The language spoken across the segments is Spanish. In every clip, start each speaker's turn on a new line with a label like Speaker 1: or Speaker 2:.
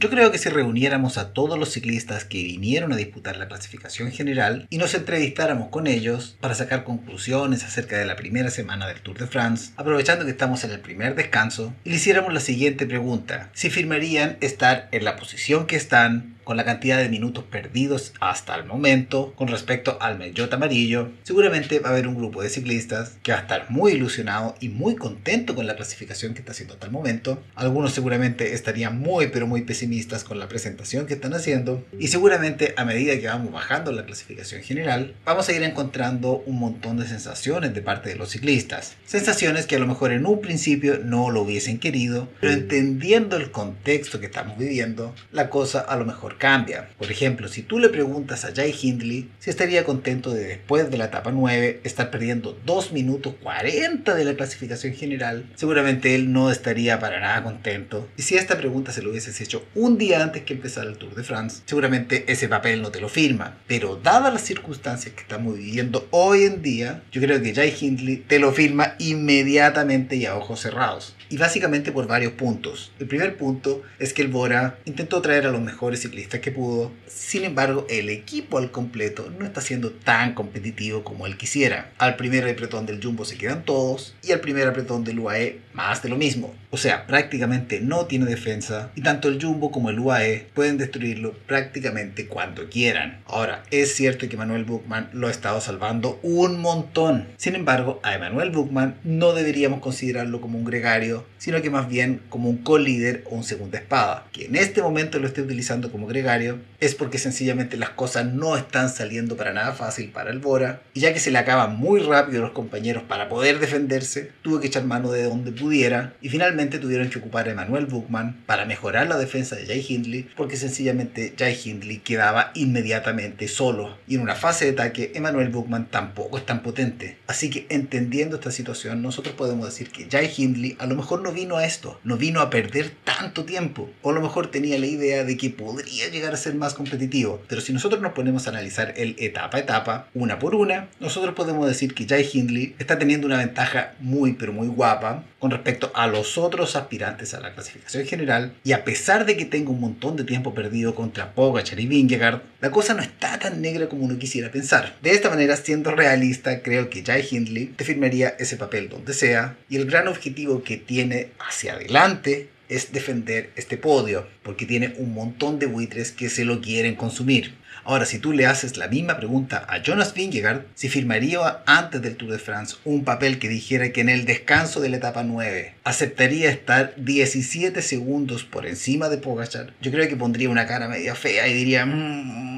Speaker 1: Yo creo que si reuniéramos a todos los ciclistas que vinieron a disputar la clasificación general y nos entrevistáramos con ellos para sacar conclusiones acerca de la primera semana del Tour de France, aprovechando que estamos en el primer descanso, y le hiciéramos la siguiente pregunta. Si firmarían estar en la posición que están con la cantidad de minutos perdidos hasta el momento con respecto al maillot amarillo, seguramente va a haber un grupo de ciclistas que va a estar muy ilusionado y muy contento con la clasificación que está haciendo hasta el momento. Algunos seguramente estarían muy pero muy pesimistas con la presentación que están haciendo y seguramente a medida que vamos bajando la clasificación general, vamos a ir encontrando un montón de sensaciones de parte de los ciclistas. Sensaciones que a lo mejor en un principio no lo hubiesen querido, pero entendiendo el contexto que estamos viviendo, la cosa a lo mejor cambia. Por ejemplo, si tú le preguntas a Jay Hindley si estaría contento de después de la etapa 9 estar perdiendo 2 minutos 40 de la clasificación general, seguramente él no estaría para nada contento. Y si esta pregunta se lo hubieses hecho un día antes que empezara el Tour de France, seguramente ese papel no te lo firma. Pero dadas las circunstancias que estamos viviendo hoy en día, yo creo que Jay Hindley te lo firma inmediatamente y a ojos cerrados y básicamente por varios puntos. El primer punto es que el Bora intentó traer a los mejores ciclistas que pudo, sin embargo el equipo al completo no está siendo tan competitivo como él quisiera. Al primer apretón del Jumbo se quedan todos y al primer apretón del UAE más de lo mismo. O sea, prácticamente no tiene defensa y tanto el Jumbo como el UAE pueden destruirlo prácticamente cuando quieran. Ahora, es cierto que Manuel Buchmann lo ha estado salvando un montón. Sin embargo, a Emanuel Buchmann no deberíamos considerarlo como un gregario sino que más bien como un co-líder o un segunda espada. Que en este momento lo esté utilizando como gregario es porque sencillamente las cosas no están saliendo para nada fácil para el Bora, y ya que se le acaban muy rápido los compañeros para poder defenderse, tuvo que echar mano de donde y finalmente tuvieron que ocupar a Emanuel Buchmann para mejorar la defensa de Jay Hindley, porque sencillamente Jay Hindley quedaba inmediatamente solo, y en una fase de ataque Emanuel Buchmann tampoco es tan potente. Así que entendiendo esta situación, nosotros podemos decir que Jay Hindley a lo mejor no vino a esto, no vino a perder tanto tiempo, o a lo mejor tenía la idea de que podría llegar a ser más competitivo. Pero si nosotros nos ponemos a analizar el etapa a etapa, una por una, nosotros podemos decir que Jay Hindley está teniendo una ventaja muy pero muy guapa con respecto a los otros aspirantes a la clasificación general, y a pesar de que tenga un montón de tiempo perdido contra Pogacar y Vingegaard, la cosa no está tan negra como uno quisiera pensar. De esta manera, siendo realista, creo que Jay Hindley te firmaría ese papel donde sea, y el gran objetivo que tiene hacia adelante es defender este podio, porque tiene un montón de buitres que se lo quieren consumir. Ahora, si tú le haces la misma pregunta a Jonas Vingegaard, si firmaría antes del Tour de France un papel que dijera que en el descanso de la etapa 9 aceptaría estar 17 segundos por encima de Pogacar, yo creo que pondría una cara media fea y diría, mmm,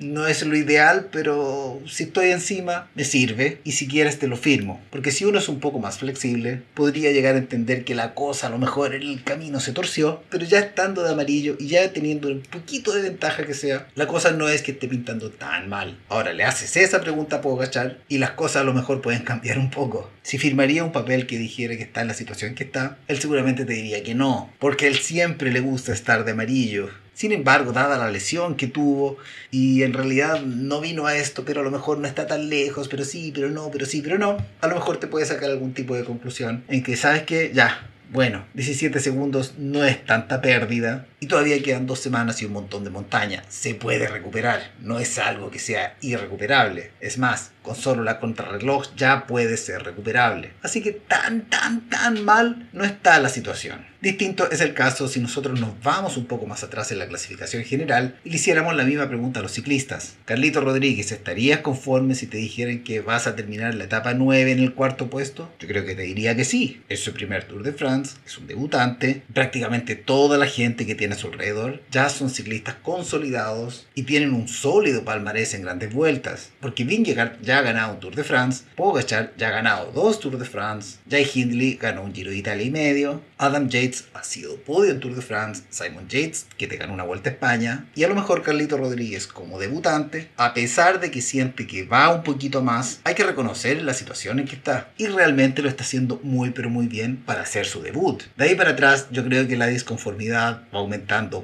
Speaker 1: no es lo ideal, pero si estoy encima, me sirve y si quieres te lo firmo. Porque si uno es un poco más flexible, podría llegar a entender que la cosa a lo mejor el camino se torció, pero ya estando de amarillo y ya teniendo un poquito de ventaja que sea, la cosa no es que esté pintando tan mal. Ahora le haces esa pregunta a Pogachar y las cosas a lo mejor pueden cambiar un poco. Si firmaría un papel que dijera que está en la situación que está, él seguramente te diría que no, porque él siempre le gusta estar de amarillo. Sin embargo, dada la lesión que tuvo, y en realidad no vino a esto, pero a lo mejor no está tan lejos, pero sí, pero no, pero sí, pero no, a lo mejor te puede sacar algún tipo de conclusión en que sabes que ya, bueno, 17 segundos no es tanta pérdida y todavía quedan dos semanas y un montón de montaña. Se puede recuperar, no es algo que sea irrecuperable. Es más, con solo la contrarreloj ya puede ser recuperable. Así que tan, tan, tan mal no está la situación. Distinto es el caso si nosotros nos vamos un poco más atrás en la clasificación general y le hiciéramos la misma pregunta a los ciclistas. Carlito Rodríguez, ¿estarías conforme si te dijeran que vas a terminar la etapa 9 en el cuarto puesto? Yo creo que te diría que sí. Es su primer Tour de France, es un debutante. Prácticamente toda la gente que tiene a su alrededor ya son ciclistas consolidados y tienen un sólido palmarés en grandes vueltas. Porque Vingegaard ya ha ganado un Tour de France, Pogacar ya ha ganado dos Tours de France, Jay Hindley ganó un Giro de Italia y medio, Adam Yates ha sido podio en Tour de France, Simon Yates que te ganó una Vuelta a España y a lo mejor Carlito Rodríguez como debutante, a pesar de que siente que va un poquito más, hay que reconocer la situación en que está y realmente lo está haciendo muy pero muy bien para hacer su debut. De ahí para atrás yo creo que la disconformidad va aumentando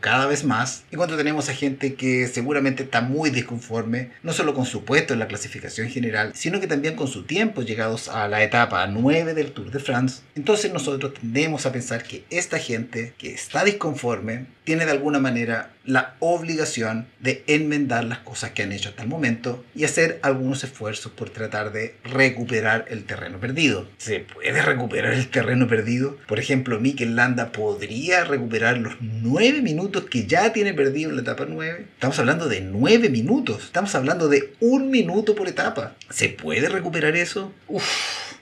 Speaker 1: cada vez más, y cuando tenemos a gente que seguramente está muy disconforme, no solo con su puesto en la clasificación general, sino que también con su tiempo llegados a la etapa 9 del Tour de France, entonces nosotros tendemos a pensar que esta gente que está disconforme tiene de alguna manera la obligación de enmendar las cosas que han hecho hasta el momento y hacer algunos esfuerzos por tratar de recuperar el terreno perdido. ¿Se puede recuperar el terreno perdido? Por ejemplo, Mikel Landa podría recuperar los nueve minutos que ya tiene perdido en la etapa 9. Estamos hablando de nueve minutos. Estamos hablando de un minuto por etapa. ¿Se puede recuperar eso? Uf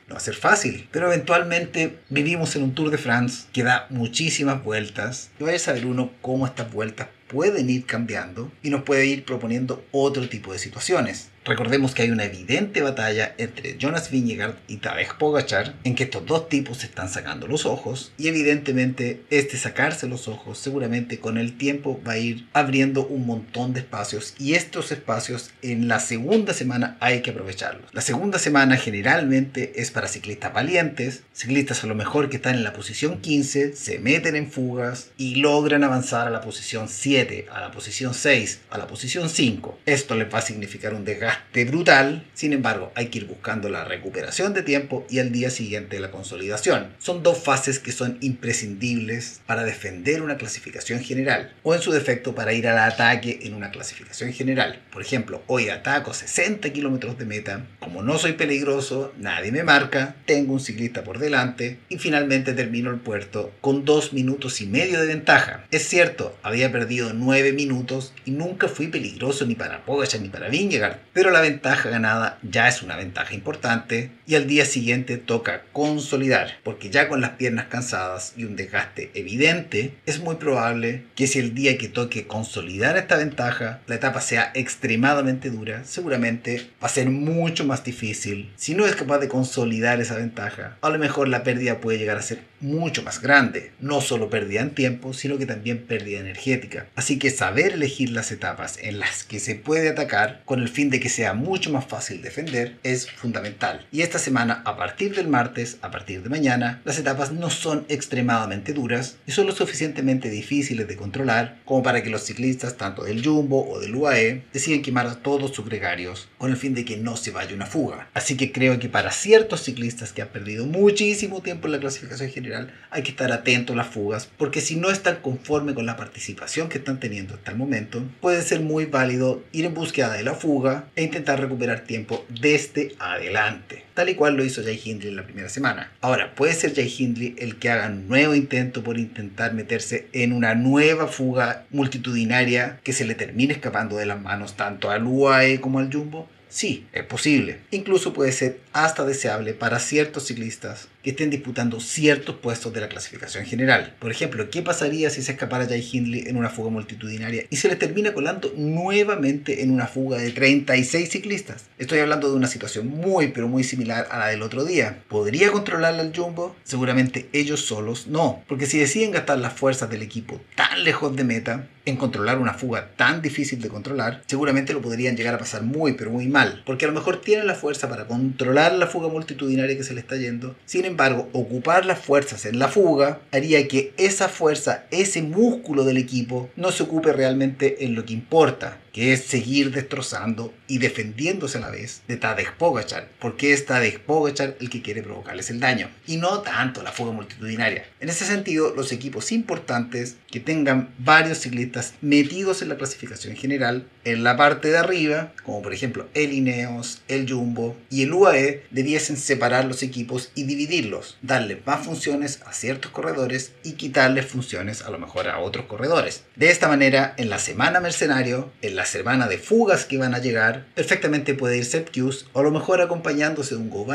Speaker 1: no va a ser fácil, pero eventualmente vivimos en un Tour de France que da muchísimas vueltas y vaya a saber uno cómo estas vueltas pueden ir cambiando y nos puede ir proponiendo otro tipo de situaciones. Recordemos que hay una evidente batalla entre Jonas Vingegaard y Tadej Pogachar, en que estos dos tipos se están sacando los ojos, y evidentemente este sacarse los ojos seguramente con el tiempo va a ir abriendo un montón de espacios, y estos espacios en la segunda semana hay que aprovecharlos. La segunda semana generalmente es para ciclistas valientes, ciclistas a lo mejor que están en la posición 15, se meten en fugas y logran avanzar a la posición 7, a la posición 6, a la posición 5. Esto les va a significar un desgaste brutal, sin embargo hay que ir buscando la recuperación de tiempo y al día siguiente la consolidación. Son dos fases que son imprescindibles para defender una clasificación general o en su defecto para ir al ataque en una clasificación general. Por ejemplo, hoy ataco 60 kilómetros de meta, como no soy peligroso, nadie me marca, tengo un ciclista por delante y finalmente termino el puerto con dos minutos y medio de ventaja. Es cierto, había perdido 9 minutos y nunca fui peligroso ni para Pogacar ni para Vingegaard, pero la ventaja ganada ya es una ventaja importante y al día siguiente toca consolidar, porque ya con las piernas cansadas y un desgaste evidente, es muy probable que si el día que toque consolidar esta ventaja, la etapa sea extremadamente dura, seguramente va a ser mucho más difícil. Si no es capaz de consolidar esa ventaja, a lo mejor la pérdida puede llegar a ser mucho más grande, no solo pérdida en tiempo, sino que también pérdida energética. Así que saber elegir las etapas en las que se puede atacar con el fin de que sea mucho más fácil defender es fundamental. Y esta semana, a partir del martes, a partir de mañana, las etapas no son extremadamente duras y son lo suficientemente difíciles de controlar como para que los ciclistas, tanto del Jumbo o del UAE, deciden quemar todos sus gregarios con el fin de que no se vaya una fuga. Así que creo que para ciertos ciclistas que han perdido muchísimo tiempo en la clasificación general, hay que estar atentos a las fugas, porque si no están conforme con la participación que están teniendo hasta el momento, puede ser muy válido ir en búsqueda de la fuga e intentar recuperar tiempo desde adelante, tal y cual lo hizo Jay Hindley en la primera semana. Ahora, puede ser Jay Hindley el que haga un nuevo intento por intentar meterse en una nueva fuga multitudinaria que se le termine escapando de las manos tanto al UAE como al Jumbo. Sí, es posible. Incluso puede ser hasta deseable para ciertos ciclistas que estén disputando ciertos puestos de la clasificación general. Por ejemplo, ¿qué pasaría si se escapara Jay Hindley en una fuga multitudinaria y se le termina colando nuevamente en una fuga de 36 ciclistas? Estoy hablando de una situación muy pero muy similar a la del otro día. ¿Podría controlarla el Jumbo? Seguramente ellos solos no, porque si deciden gastar las fuerzas del equipo tan lejos de meta en controlar una fuga tan difícil de controlar, seguramente lo podrían llegar a pasar muy pero muy mal, porque a lo mejor tienen la fuerza para controlar la fuga multitudinaria que se le está yendo, sin embargo, ocupar las fuerzas en la fuga haría que esa fuerza, ese músculo del equipo, no se ocupe realmente en lo que importa, que es seguir destrozando y defendiéndose a la vez de Tadej Pogachar, porque es Tadej Pogachar el que quiere provocarles el daño, y no tanto la fuga multitudinaria. En ese sentido, los equipos importantes que tengan varios ciclistas metidos en la clasificación general, en la parte de arriba, como por ejemplo el Ineos, el Jumbo y el UAE, debiesen separar los equipos y dividirlos, darle más funciones a ciertos corredores y quitarles funciones a lo mejor a otros corredores. De esta manera, en la semana mercenario, en la semana de fugas que van a llegar, perfectamente puede ir Septius o a lo mejor acompañándose de un Go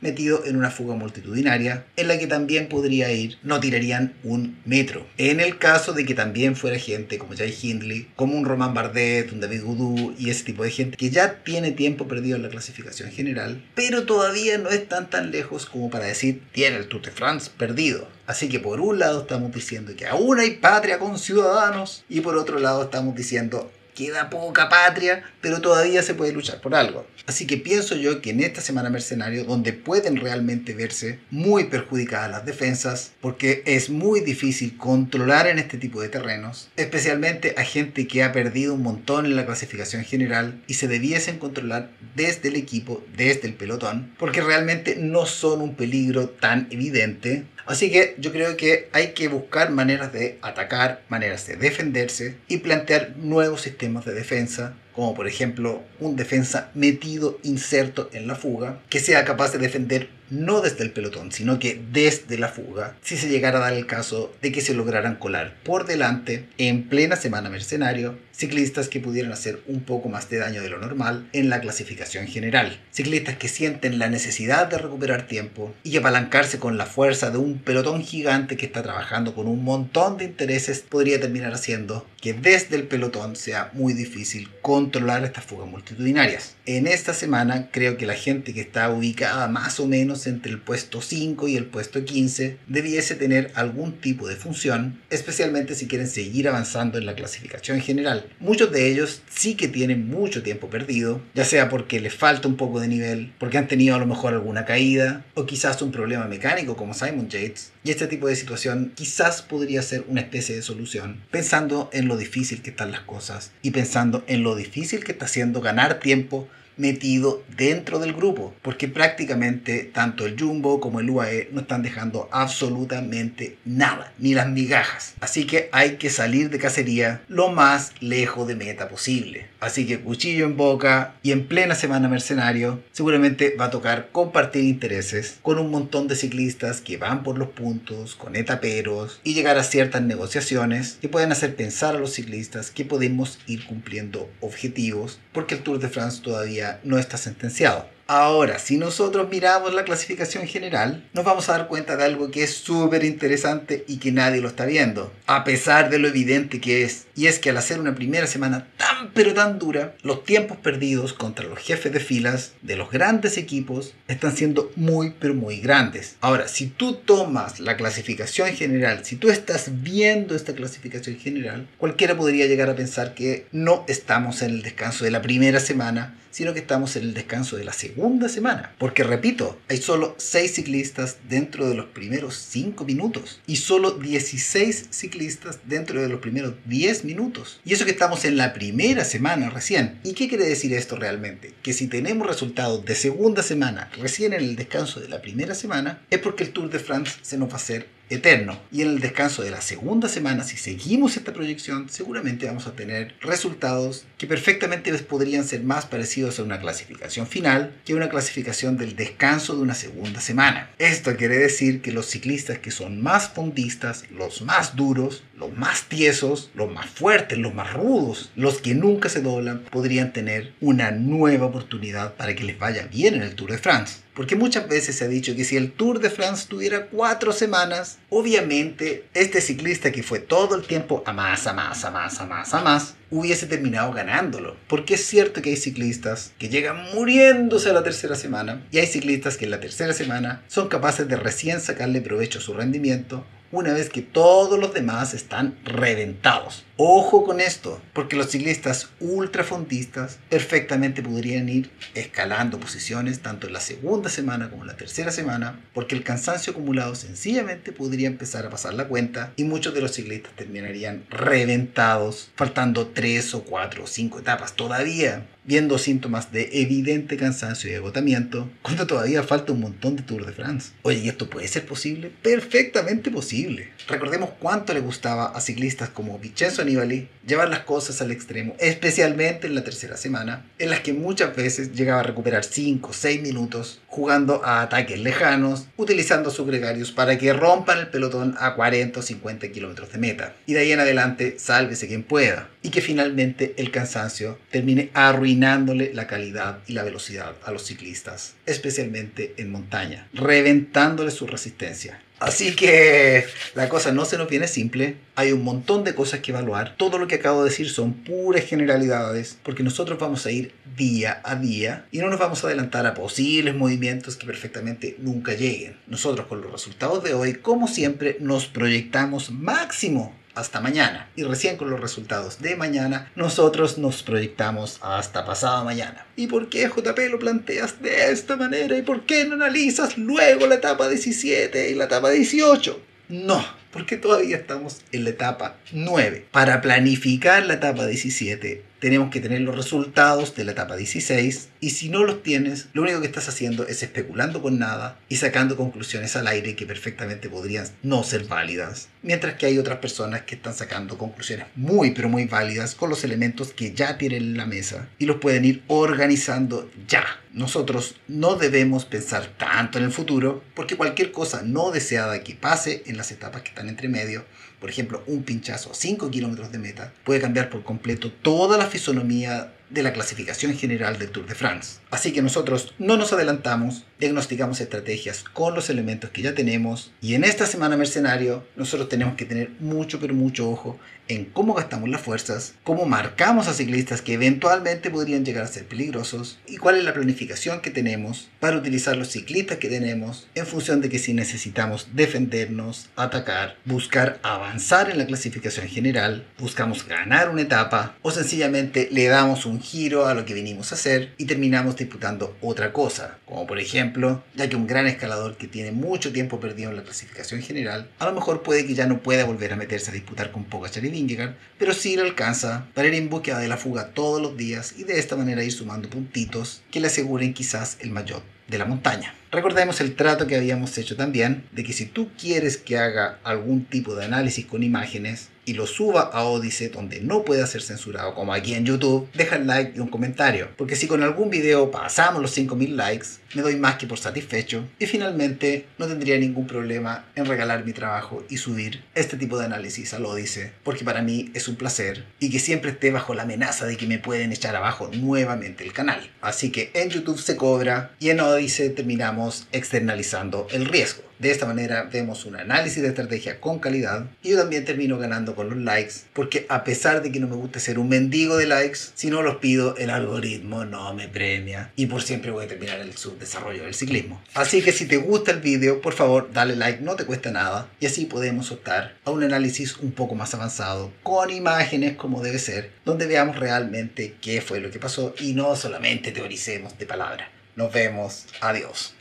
Speaker 1: metido en una fuga multitudinaria en la que también podría ir, no tirarían un metro. En el caso de que también fuera gente como Jay Hindley, como un Roman Bardet, un David Goudou y ese tipo de gente que ya tiene tiempo perdido en la clasificación general, pero todavía no están tan lejos como para decir tiene el Tour de France perdido. Así que por un lado estamos diciendo que aún hay patria con ciudadanos y por otro lado estamos diciendo queda poca patria, pero todavía se puede luchar por algo. Así que pienso yo que en esta semana mercenario, donde pueden realmente verse muy perjudicadas las defensas, porque es muy difícil controlar en este tipo de terrenos, especialmente a gente que ha perdido un montón en la clasificación general y se debiesen controlar desde el equipo, desde el pelotón, porque realmente no son un peligro tan evidente Así que yo creo que hay que buscar maneras de atacar, maneras de defenderse y plantear nuevos sistemas de defensa, como por ejemplo un defensa metido, inserto en la fuga, que sea capaz de defender no desde el pelotón, sino que desde la fuga, si se llegara a dar el caso de que se lograran colar por delante, en plena semana mercenario, ciclistas que pudieran hacer un poco más de daño de lo normal en la clasificación general, ciclistas que sienten la necesidad de recuperar tiempo y apalancarse con la fuerza de un pelotón gigante que está trabajando con un montón de intereses, podría terminar haciendo que desde el pelotón sea muy difícil controlar estas fugas multitudinarias. En esta semana creo que la gente que está ubicada más o menos entre el puesto 5 y el puesto 15 debiese tener algún tipo de función, especialmente si quieren seguir avanzando en la clasificación general. Muchos de ellos sí que tienen mucho tiempo perdido, ya sea porque les falta un poco de nivel, porque han tenido a lo mejor alguna caída, o quizás un problema mecánico como Simon Yates, y este tipo de situación quizás podría ser una especie de solución, pensando en lo difícil que están las cosas y pensando en lo difícil que está haciendo ganar tiempo metido dentro del grupo, porque prácticamente tanto el Jumbo como el UAE no están dejando absolutamente nada, ni las migajas. Así que hay que salir de cacería lo más lejos de meta posible. Así que cuchillo en boca y en plena semana mercenario, seguramente va a tocar compartir intereses con un montón de ciclistas que van por los puntos, con etaperos y llegar a ciertas negociaciones que pueden hacer pensar a los ciclistas que podemos ir cumpliendo objetivos, porque el Tour de France todavía no está sentenciado. Ahora, si nosotros miramos la clasificación general, nos vamos a dar cuenta de algo que es súper interesante y que nadie lo está viendo, a pesar de lo evidente que es. Y es que al hacer una primera semana tan pero tan dura, los tiempos perdidos contra los jefes de filas de los grandes equipos están siendo muy pero muy grandes. Ahora, si tú tomas la clasificación general, si tú estás viendo esta clasificación general, cualquiera podría llegar a pensar que no estamos en el descanso de la primera semana, sino que estamos en el descanso de la segunda semana. Porque repito, hay solo 6 ciclistas dentro de los primeros 5 minutos y solo 16 ciclistas dentro de los primeros 10 minutos. Y eso que estamos en la primera semana recién. ¿Y qué quiere decir esto realmente? Que si tenemos resultados de segunda semana recién en el descanso de la primera semana, es porque el Tour de France se nos va a hacer eterno. Y en el descanso de la segunda semana, si seguimos esta proyección, seguramente vamos a tener resultados que perfectamente podrían ser más parecidos a una clasificación final que una clasificación del descanso de una segunda semana. Esto quiere decir que los ciclistas que son más fondistas, los más duros, los más tiesos, los más fuertes, los más rudos, los que nunca se doblan, podrían tener una nueva oportunidad para que les vaya bien en el Tour de France. Porque muchas veces se ha dicho que si el Tour de France tuviera cuatro semanas, obviamente este ciclista que fue todo el tiempo a más, a más, a más, a más, a más, hubiese terminado ganándolo. Porque es cierto que hay ciclistas que llegan muriéndose a la tercera semana y hay ciclistas que en la tercera semana son capaces de recién sacarle provecho a su rendimiento una vez que todos los demás están reventados. Ojo con esto, porque los ciclistas ultrafondistas perfectamente podrían ir escalando posiciones tanto en la segunda semana como en la tercera semana, porque el cansancio acumulado sencillamente podría empezar a pasar la cuenta y muchos de los ciclistas terminarían reventados, faltando tres o cuatro o cinco etapas todavía viendo síntomas de evidente cansancio y agotamiento, cuando todavía falta un montón de Tour de France. Oye, ¿y esto puede ser posible? Perfectamente posible. Recordemos cuánto le gustaba a ciclistas como Vincenzo Nibali llevar las cosas al extremo, especialmente en la tercera semana, en las que muchas veces llegaba a recuperar 5 o 6 minutos jugando a ataques lejanos, utilizando sus gregarios para que rompan el pelotón a 40 o 50 kilómetros de meta. Y de ahí en adelante, sálvese quien pueda. Y que finalmente el cansancio termine arruinándole la calidad y la velocidad a los ciclistas, especialmente en montaña, reventándole su resistencia. Así que la cosa no se nos viene simple, hay un montón de cosas que evaluar, todo lo que acabo de decir son puras generalidades, porque nosotros vamos a ir día a día y no nos vamos a adelantar a posibles movimientos que perfectamente nunca lleguen. Nosotros con los resultados de hoy, como siempre, nos proyectamos máximo hasta mañana. Y recién con los resultados de mañana, nosotros nos proyectamos hasta pasado mañana. ¿Y por qué JP lo planteas de esta manera? ¿Y por qué no analizas luego la etapa 17 y la etapa 18? No, porque todavía estamos en la etapa 9. Para planificar la etapa 17 tenemos que tener los resultados de la etapa 16 y si no los tienes, lo único que estás haciendo es especulando con nada y sacando conclusiones al aire que perfectamente podrían no ser válidas. Mientras que hay otras personas que están sacando conclusiones muy pero muy válidas con los elementos que ya tienen en la mesa y los pueden ir organizando ya. Nosotros no debemos pensar tanto en el futuro porque cualquier cosa no deseada que pase en las etapas que están entre medio por ejemplo, un pinchazo a 5 kilómetros de meta puede cambiar por completo toda la fisonomía de la clasificación general del Tour de France. Así que nosotros no nos adelantamos, diagnosticamos estrategias con los elementos que ya tenemos y en esta semana mercenario nosotros tenemos que tener mucho pero mucho ojo en cómo gastamos las fuerzas, cómo marcamos a ciclistas que eventualmente podrían llegar a ser peligrosos y cuál es la planificación que tenemos para utilizar los ciclistas que tenemos en función de que si necesitamos defendernos, atacar, buscar avanzar en la clasificación general, buscamos ganar una etapa o sencillamente le damos un giro a lo que vinimos a hacer y terminamos disputando otra cosa, como por ejemplo, ya que un gran escalador que tiene mucho tiempo perdido en la clasificación general, a lo mejor puede que ya no pueda volver a meterse a disputar con Pogacar y Vingegaard, pero sí le alcanza para ir en búsqueda de la fuga todos los días y de esta manera ir sumando puntitos que le aseguren quizás el mayor de la montaña. Recordemos el trato que habíamos hecho también de que si tú quieres que haga algún tipo de análisis con imágenes, y lo suba a Odyssey donde no pueda ser censurado como aquí en YouTube, deja el like y un comentario. Porque si con algún video pasamos los 5000 likes, me doy más que por satisfecho y finalmente no tendría ningún problema en regalar mi trabajo y subir este tipo de análisis al Odyssey. Porque para mí es un placer y que siempre esté bajo la amenaza de que me pueden echar abajo nuevamente el canal. Así que en YouTube se cobra y en Odyssey terminamos externalizando el riesgo. De esta manera vemos un análisis de estrategia con calidad y yo también termino ganando con los likes porque a pesar de que no me gusta ser un mendigo de likes, si no los pido el algoritmo no me premia y por siempre voy a terminar el subdesarrollo del ciclismo. Así que si te gusta el vídeo, por favor dale like, no te cuesta nada y así podemos optar a un análisis un poco más avanzado con imágenes como debe ser, donde veamos realmente qué fue lo que pasó y no solamente teoricemos de palabra. Nos vemos, adiós.